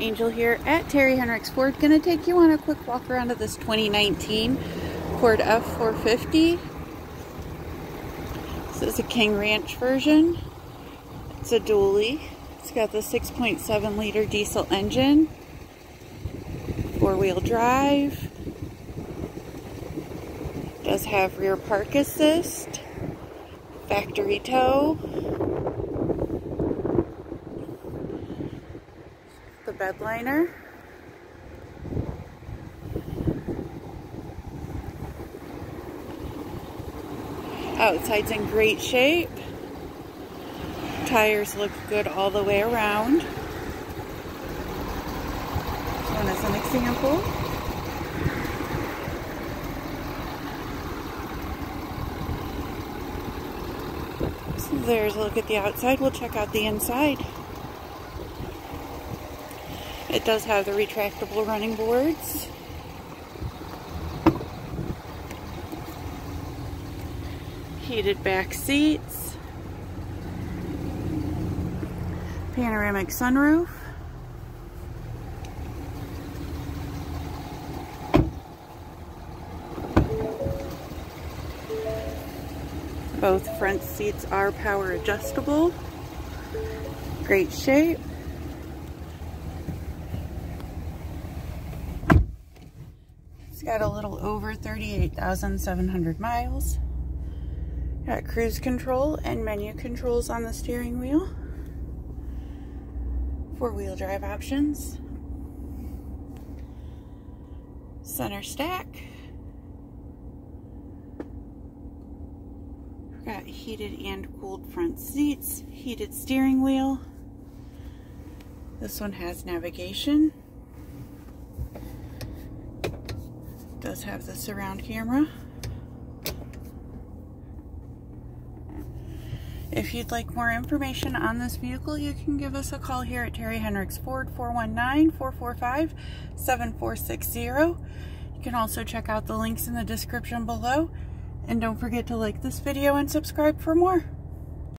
Angel here at Terry Henricks Ford. Going to take you on a quick walk around of this 2019 Ford F450. This is a King Ranch version. It's a dually. It's got the 6.7 liter diesel engine, four-wheel drive. Does have rear park assist, factory tow. Bed liner. Outside's in great shape. Tires look good all the way around. This one is an example. So there's a look at the outside. We'll check out the inside. It does have the retractable running boards. Heated back seats. Panoramic sunroof. Both front seats are power adjustable. Great shape. Got a little over 38,700 miles. Got cruise control and menu controls on the steering wheel. Four-wheel drive options. Center stack. Got heated and cooled front seats, heated steering wheel. This one has navigation. Does have the surround camera. If you'd like more information on this vehicle, you can give us a call here at Terry Henricks Ford, 419-445-7460. You can also check out the links in the description below. And don't forget to like this video and subscribe for more.